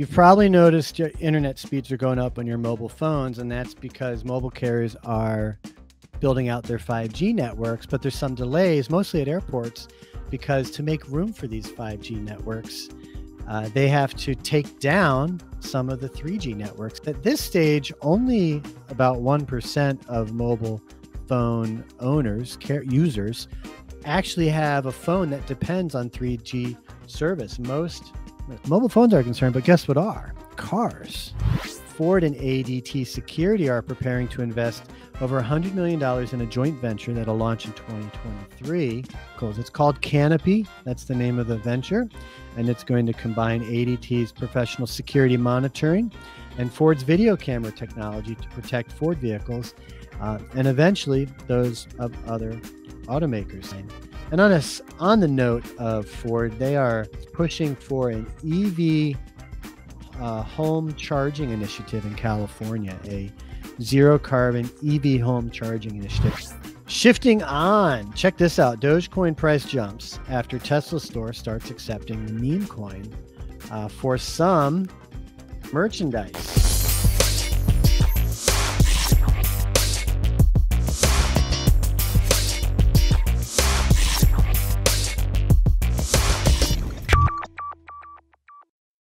You've probably noticed your internet speeds are going up on your mobile phones, and that's because mobile carriers are building out their 5G networks, but there's some delays, mostly at airports, because to make room for these 5G networks, uh, they have to take down some of the 3G networks. At this stage, only about 1% of mobile phone owners, care, users, actually have a phone that depends on 3G service. Most mobile phones are concerned, but guess what are? Cars. Ford and ADT Security are preparing to invest over $100 million in a joint venture that'll launch in 2023. Cool. It's called Canopy. That's the name of the venture. And it's going to combine ADT's professional security monitoring and Ford's video camera technology to protect Ford vehicles uh, and eventually those of other automakers. And on, a, on the note of Ford, they are pushing for an EV uh, home charging initiative in California, a zero carbon EV home charging initiative. Shifting on, check this out Dogecoin price jumps after Tesla store starts accepting the meme coin uh, for some merchandise.